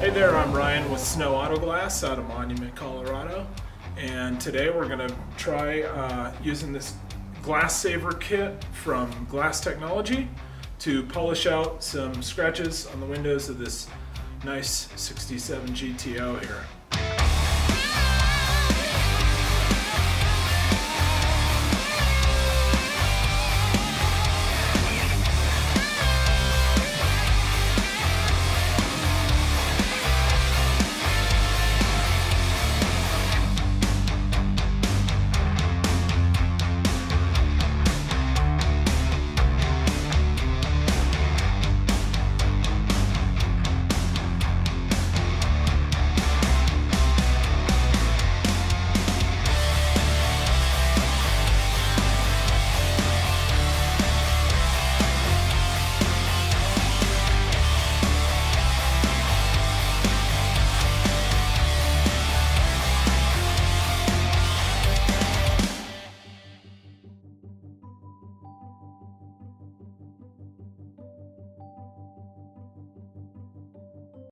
Hey there, I'm Rian with Snow Auto Glass out of Monument, Colorado. And today we're going to try uh, using this Glass Saver kit from Glass Technology to polish out some scratches on the windows of this nice 67 GTO here.